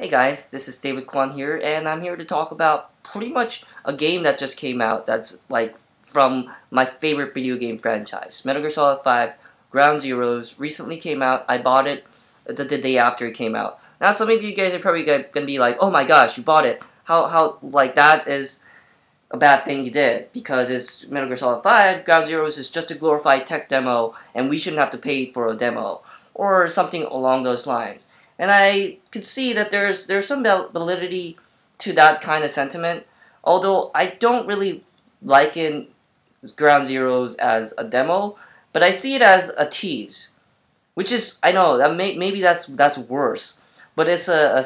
Hey guys, this is David Kwon here, and I'm here to talk about pretty much a game that just came out that's like from my favorite video game franchise. Metal Gear Solid 5 Ground Zeroes recently came out. I bought it the, the day after it came out. Now some of you guys are probably gonna be like, oh my gosh, you bought it. How, how, like that is a bad thing you did because it's Metal Gear Solid 5, Ground Zeroes is just a glorified tech demo and we shouldn't have to pay for a demo or something along those lines. And I could see that there's there's some validity to that kind of sentiment, although I don't really liken Ground Zeroes as a demo, but I see it as a tease, which is I know that may, maybe that's that's worse, but it's a, a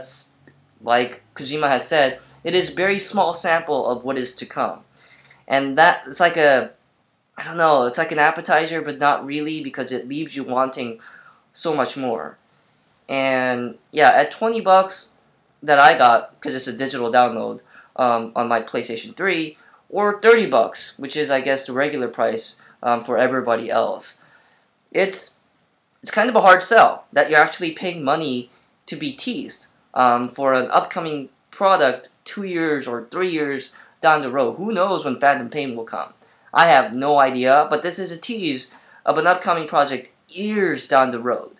like Kojima has said, it is very small sample of what is to come, and that it's like a I don't know, it's like an appetizer, but not really because it leaves you wanting so much more. And yeah, at 20 bucks that I got, because it's a digital download um, on my PlayStation 3, or 30 bucks, which is, I guess, the regular price um, for everybody else. It's, it's kind of a hard sell that you're actually paying money to be teased um, for an upcoming product two years or three years down the road. Who knows when Phantom Pain will come? I have no idea, but this is a tease of an upcoming project years down the road.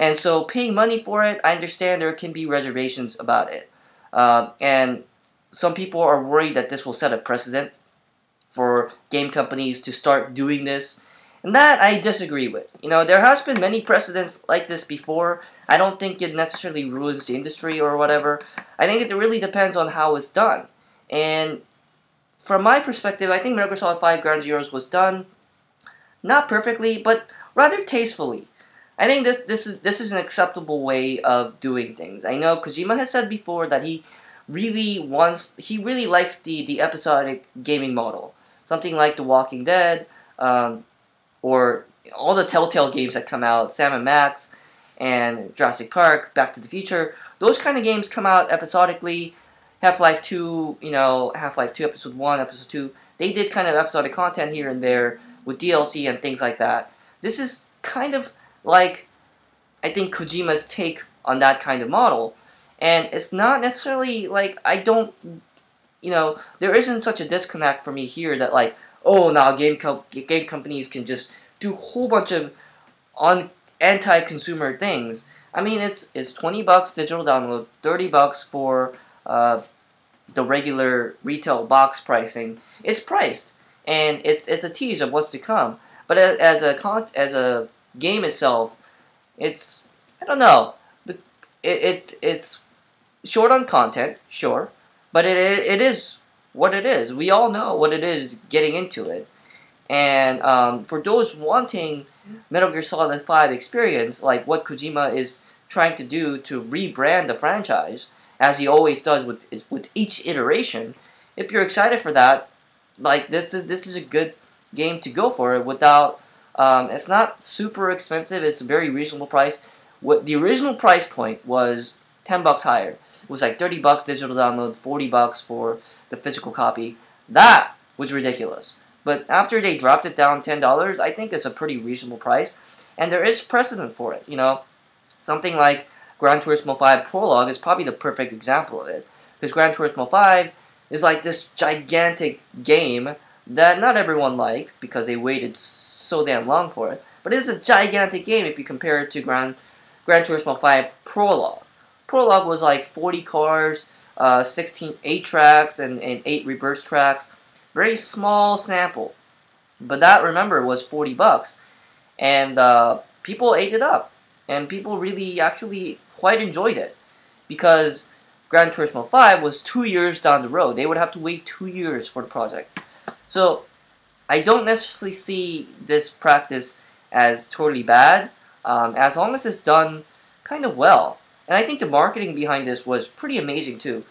And so paying money for it, I understand there can be reservations about it. Uh, and some people are worried that this will set a precedent for game companies to start doing this. And that I disagree with. You know, there has been many precedents like this before. I don't think it necessarily ruins the industry or whatever. I think it really depends on how it's done. And from my perspective, I think Solid 5 Ground Zeroes was done not perfectly, but rather tastefully. I think this this is this is an acceptable way of doing things. I know Kojima has said before that he really wants he really likes the the episodic gaming model, something like The Walking Dead, um, or all the Telltale games that come out, Sam and Max, and Jurassic Park, Back to the Future. Those kind of games come out episodically. Half Life Two, you know, Half Life Two, Episode One, Episode Two. They did kind of episodic content here and there with DLC and things like that. This is kind of like I think Kojima's take on that kind of model. And it's not necessarily like I don't you know, there isn't such a disconnect for me here that like, oh now game co- game companies can just do a whole bunch of on anti-consumer things. I mean, it's it's 20 bucks digital download, 30 bucks for uh, the regular retail box pricing. It's priced and it's it's a tease of what's to come. But as a as a game itself, it's I don't know. The it, it's it's short on content, sure, but it, it it is what it is. We all know what it is getting into it. And um, for those wanting Metal Gear Solid 5 experience, like what Kojima is trying to do to rebrand the franchise, as he always does with with each iteration, if you're excited for that, like this is this is a good game to go for it without um, it's not super expensive. It's a very reasonable price. What the original price point was ten bucks higher. It was like thirty bucks digital download, forty bucks for the physical copy. That was ridiculous. But after they dropped it down ten dollars, I think it's a pretty reasonable price, and there is precedent for it. You know, something like Gran Turismo 5 Prologue is probably the perfect example of it, because Gran Turismo 5 is like this gigantic game that not everyone liked because they waited so damn long for it. But it is a gigantic game if you compare it to Gran, Gran Turismo 5 Prologue. Prologue was like 40 cars, uh, 16, 8 tracks, and, and 8 reverse tracks. Very small sample. But that, remember, was 40 bucks. And uh, people ate it up. And people really actually quite enjoyed it. Because Gran Turismo 5 was two years down the road. They would have to wait two years for the project. So I don't necessarily see this practice as totally bad, um, as long as it's done kind of well. And I think the marketing behind this was pretty amazing too.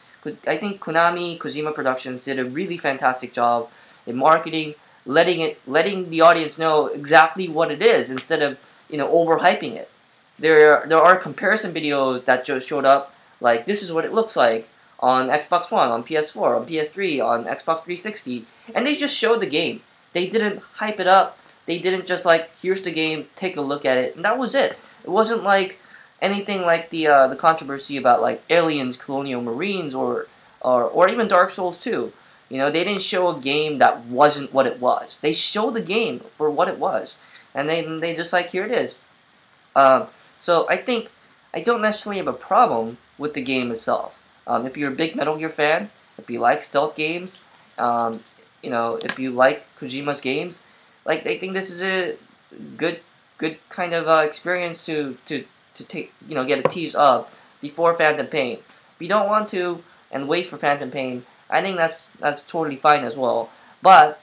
I think Konami, Kojima Productions did a really fantastic job in marketing, letting it, letting the audience know exactly what it is instead of you know overhyping it. There, there are comparison videos that just showed up, like this is what it looks like on Xbox One, on PS4, on PS3, on Xbox 360, and they just showed the game. They didn't hype it up. They didn't just like, here's the game, take a look at it, and that was it. It wasn't like anything like the uh, the controversy about like aliens, colonial marines, or or or even Dark Souls 2. You know, they didn't show a game that wasn't what it was. They showed the game for what it was, and they they just like here it is. Um, so I think I don't necessarily have a problem with the game itself. Um, if you're a big Metal Gear fan, if you like stealth games, um, you know, if you like Kojima's games, like I think this is a good good kind of uh, experience to to to take you know get a tease of before Phantom Pain. If you don't want to and wait for Phantom Pain, I think that's that's totally fine as well. But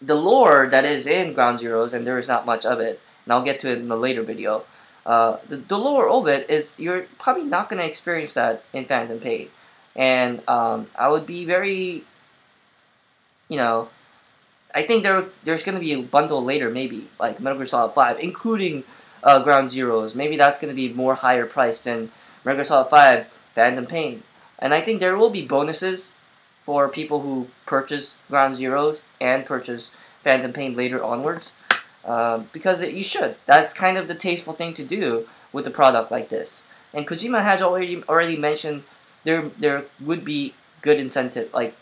the lore that is in Ground Zeroes, and there is not much of it, and I'll get to it in a later video. Uh, the, the lore of it is you're probably not going to experience that in Phantom Pain, and um, I would be very, you know, I think there there's going to be a bundle later, maybe like Metal Gear Solid Five, including uh, Ground Zeroes. Maybe that's going to be more higher priced than Metal Gear Solid Five Phantom Pain, and I think there will be bonuses for people who purchase Ground Zeroes and purchase Phantom Pain later onwards. Uh, because it, you should. That's kind of the tasteful thing to do with a product like this. And Kojima has already already mentioned there there would be good incentive, like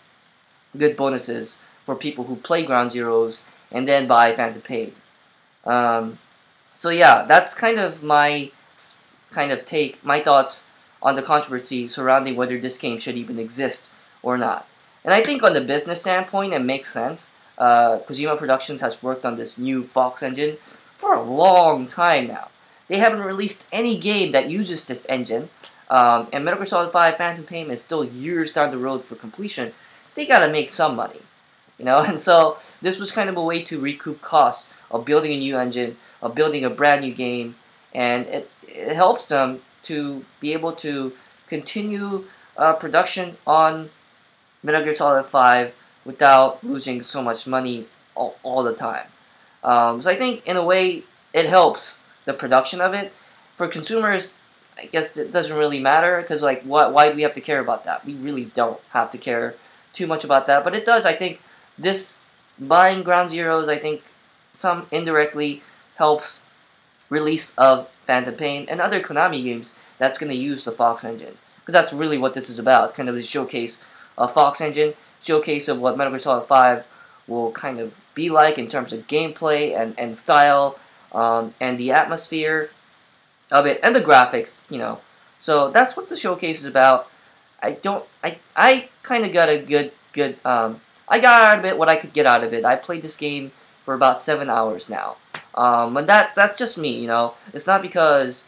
good bonuses for people who play Ground Zeroes and then buy Phantom Pain. Um, so yeah, that's kind of my kind of take, my thoughts on the controversy surrounding whether this game should even exist or not. And I think on the business standpoint, it makes sense. Uh, Kojima Productions has worked on this new Fox engine for a long time now. They haven't released any game that uses this engine, um, and Metal Gear Solid 5 Phantom Pain is still years down the road for completion. They gotta make some money, you know. And so this was kind of a way to recoup costs of building a new engine, of building a brand new game, and it, it helps them to be able to continue uh, production on Metal Gear Solid 5 without losing so much money all, all the time. Um, so I think in a way it helps the production of it. For consumers, I guess it doesn't really matter because like why, why do we have to care about that? We really don't have to care too much about that. But it does, I think, this buying Ground Zeroes, I think some indirectly helps release of Phantom Pain and other Konami games that's going to use the Fox engine. Because that's really what this is about, kind of the showcase a Fox Engine showcase of what Metal Gear Solid 5 will kind of be like in terms of gameplay and, and style um, and the atmosphere of it and the graphics, you know. So that's what the showcase is about. I don't, I, I kind of got a good, good, um, I got out of it what I could get out of it. I played this game for about seven hours now. Um, and that's, that's just me, you know. It's not because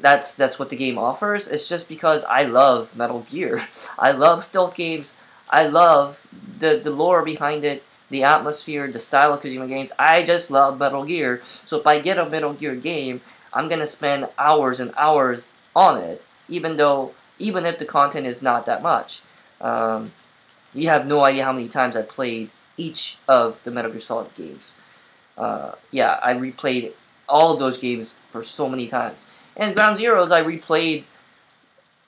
that's that's what the game offers. It's just because I love Metal Gear. I love stealth games. I love the the lore behind it, the atmosphere, the style of Kojima games. I just love Metal Gear. So if I get a Metal Gear game, I'm gonna spend hours and hours on it, even though even if the content is not that much. Um, you have no idea how many times I played each of the Metal Gear Solid games. Uh, yeah, I replayed all of those games for so many times. And Ground Zeroes I replayed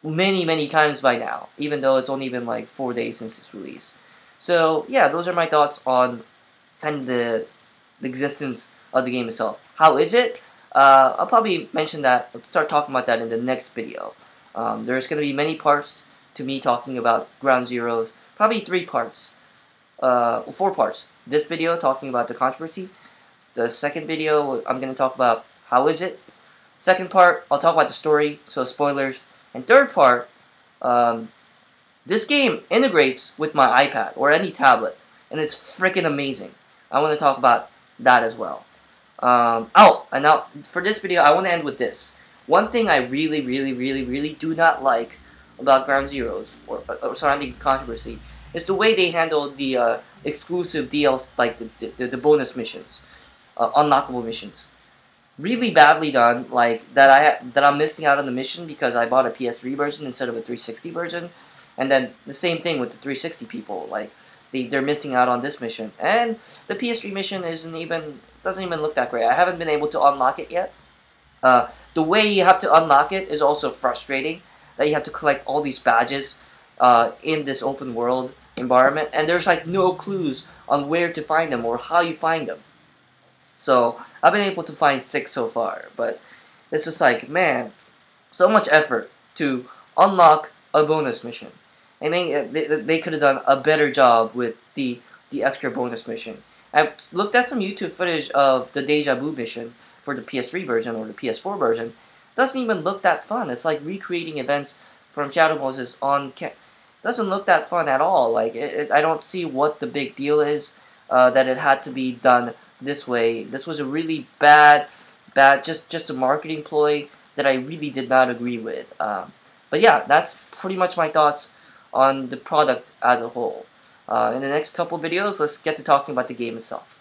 many, many times by now, even though it's only been like four days since its release. So yeah, those are my thoughts on and the, the existence of the game itself. How is it? Uh, I'll probably mention that. Let's start talking about that in the next video. Um, there's going to be many parts to me talking about Ground Zeroes. Probably three parts. Uh, four parts. This video talking about the controversy. The second video I'm going to talk about how is it Second part, I'll talk about the story, so spoilers. And third part, um, this game integrates with my iPad or any tablet, and it's freaking amazing. I want to talk about that as well. Um, oh, and now for this video, I want to end with this. One thing I really, really, really, really do not like about Ground Zeroes or, or surrounding controversy is the way they handle the uh, exclusive DLC, like the, the, the bonus missions, uh, unlockable missions really badly done. Like that I that I'm missing out on the mission because I bought a PS3 version instead of a 360 version, and then the same thing with the 360 people. Like they they're missing out on this mission, and the PS3 mission isn't even doesn't even look that great. I haven't been able to unlock it yet. Uh, the way you have to unlock it is also frustrating. That you have to collect all these badges uh, in this open world environment, and there's like no clues on where to find them or how you find them. So I've been able to find six so far, but it's just like, man, so much effort to unlock a bonus mission, and they they, they could have done a better job with the the extra bonus mission. I've looked at some YouTube footage of the Deja Vu mission for the PS3 version or the PS4 version. Doesn't even look that fun. It's like recreating events from Shadow Moses on. Doesn't look that fun at all. Like it, it, I don't see what the big deal is uh, that it had to be done this way. This was a really bad, bad, just just a marketing ploy that I really did not agree with. Um, but yeah, that's pretty much my thoughts on the product as a whole. Uh, in the next couple videos, let's get to talking about the game itself.